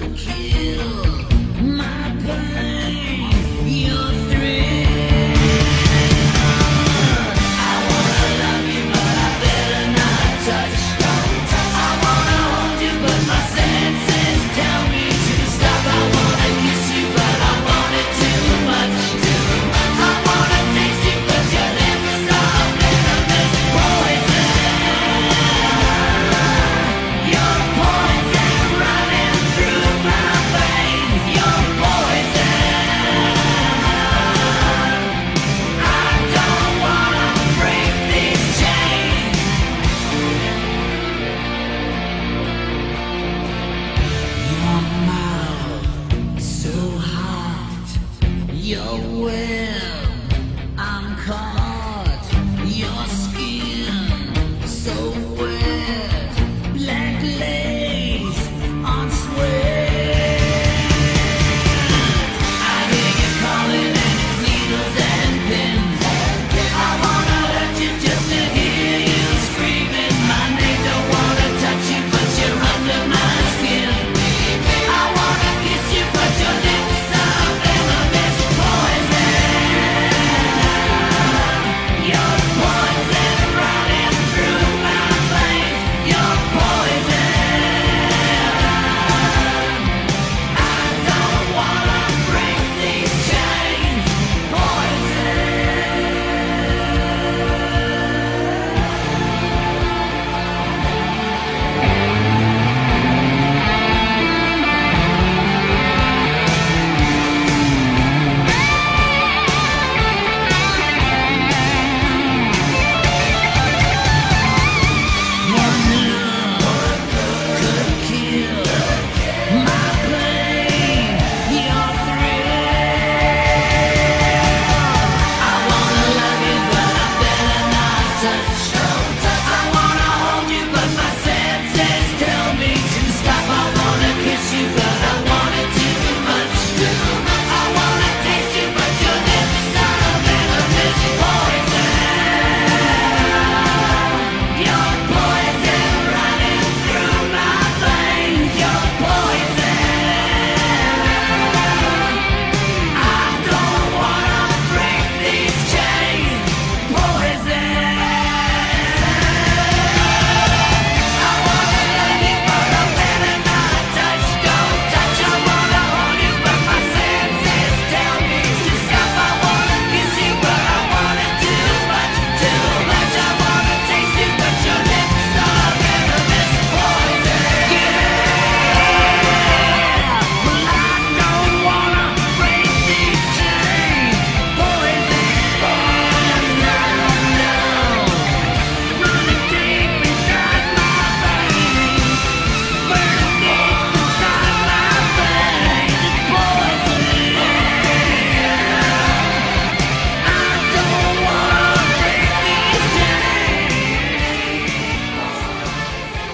would kill. so